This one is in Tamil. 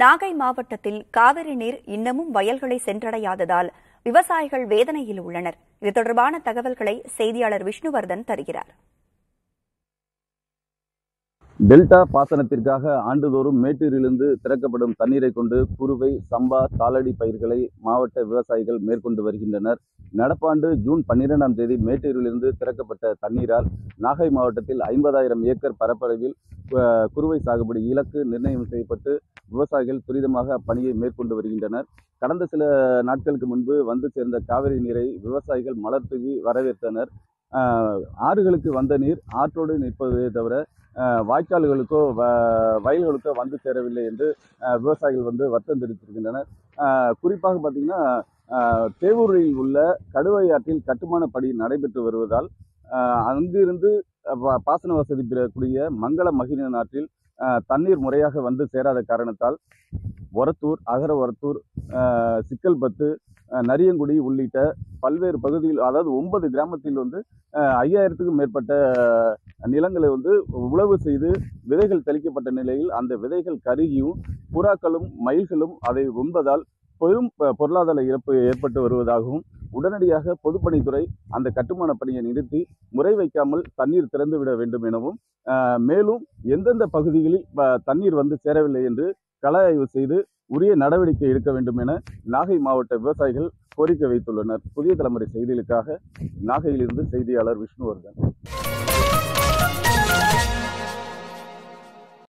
நாகை மாவட்டத்தில் காவிரி நீர் இன்னமும் வயல்களை சென்றடையாததால் விவசாயிகள் வேதனையில் உள்ளனர். இது தொடர்பான தகவல்களை செய்தியாளர் விஷ்ணுவர்தன் தருகிறார். டெல்டா பாசனத்திற்காக ஆண்டுதோறும் மேட்டூரிலிருந்து திறக்கப்படும் தண்ணீரை கொண்டு குறுவை சம்பா தாளடி பயிர்களை மாவட்ட விவசாயிகள் மேற்கொண்டு வருகின்றனர். நடப்பாண்டு ஜூன் பன்னிரெண்டாம் தேதி மேட்டூரிலிருந்து திறக்கப்பட்ட தண்ணீரால் நாகை மாவட்டத்தில் ஐம்பதாயிரம் ஏக்கர் பரப்பளவில் குறுவை சாகுபடி இலக்கு நிர்ணயம் செய்யப்பட்டு விவசாயிகள் துரிதமாக அப்பணியை மேற்கொண்டு வருகின்றனர். கடந்த சில நாட்களுக்கு முன்பு வந்து சேர்ந்த காவிரி நீரை விவசாயிகள் மலர் தூவி வரவேற்றனர். ஆறுகளுக்கு வந்த நீர் ஆற்றோடு நிற்பதே தவிர வாய்க்கால்களுக்கோ வ- வயல்களுக்கோ வந்து சேரவில்லை என்று விவசாயிகள் வந்து வருத்தம் தெரிவித்திருக்கின்றனர். குறிப்பாக பார்த்திங்கன்னா தேவூரில் உள்ள கடுவை ஆற்றில் கட்டுமான பணி நடைபெற்று வருவதால் அங்கிருந்து பா- பாசன வசதி பெறக்கூடிய மங்கள மகிழன் ஆற்றில் தண்ணீர் முறையாக வந்து சேராத காரணத்தால் ஒரத்தூர் அகர ஒரத்தூர் சிக்கல்பத்து நரியங்குடி உள்ளிட்ட பல்வேறு பகுதியில் அதாவது ஒன்பது கிராமத்தில் வந்து ஐயாயிரத்துக்கும் மேற்பட்ட நிலங்களை வந்து உழவு செய்து விதைகள் தெளிக்கப்பட்ட நிலையில் அந்த விதைகள் கருகியும் புறாக்களும் மயில்களும் அதை உண்பதால் பெரும் பொருளாதார இழப்பு ஏற்பட்டு வருவதாகவும் உடனடியாக பொதுப்பணித்துறை அந்த கட்டுமான பணியை நிறுத்தி முறை வைக்காமல் தண்ணீர் திறந்து விட வேண்டும் எனவும் மேலும் எந்தெந்த பகுதிகளில் தண்ணீர் வந்து சேரவில்லை என்று கள ஆய்வு செய்து உரிய நடவடிக்கை எடுக்க வேண்டும் என நாகை மாவட்ட விவசாயிகள் கோரிக்கை வைத்துள்ளனர். புதிய தலைமுறை செய்திகளுக்காக நாகையிலிருந்து செய்தியாளர் விஷ்ணுவர்தன்.